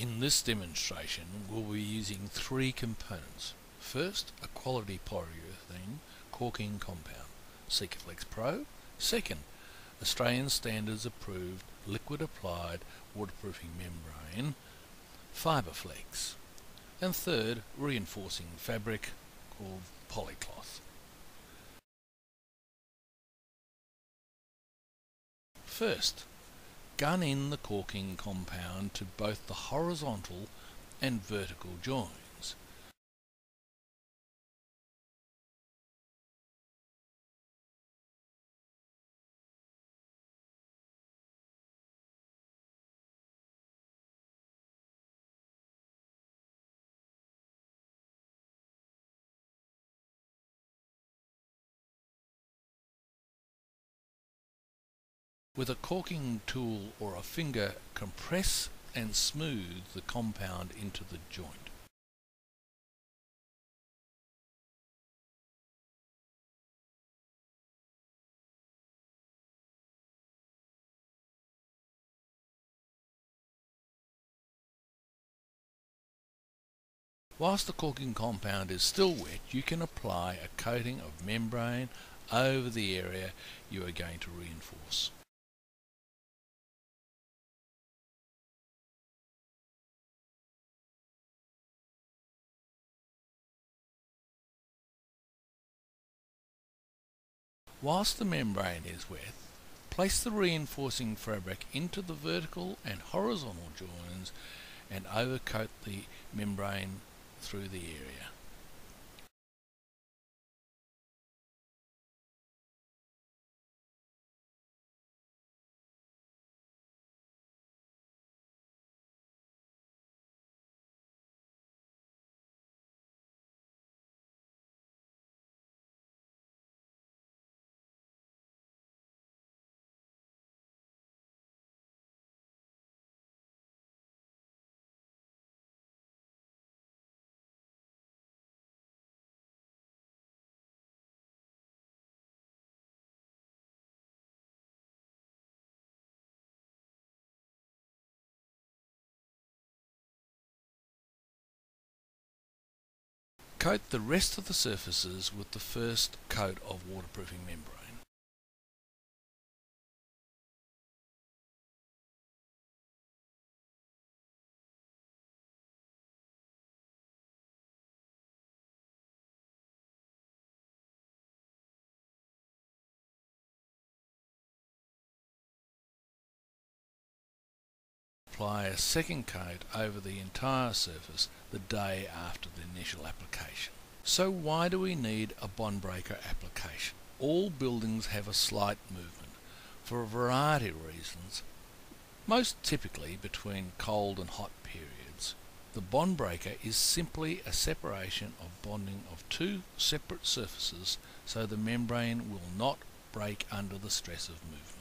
In this demonstration we'll be using three components. First, a quality polyurethane caulking compound, Sikaflex Pro. Second, Australian Standards approved liquid applied waterproofing membrane, Fiberflex. And third, reinforcing fabric called Polycloth. First, gun in the caulking compound to both the horizontal and vertical joins. With a caulking tool or a finger, compress and smooth the compound into the joint. Whilst the caulking compound is still wet, you can apply a coating of membrane over the area you are going to reinforce. Whilst the membrane is wet, place the reinforcing fabric into the vertical and horizontal joins and overcoat the membrane through the area. Coat the rest of the surfaces with the first coat of waterproofing membrane. Apply a second coat over the entire surface the day after the initial application. So why do we need a bond breaker application? All buildings have a slight movement for a variety of reasons, most typically between cold and hot periods. The bond breaker is simply a separation of bonding of two separate surfaces so the membrane will not break under the stress of movement.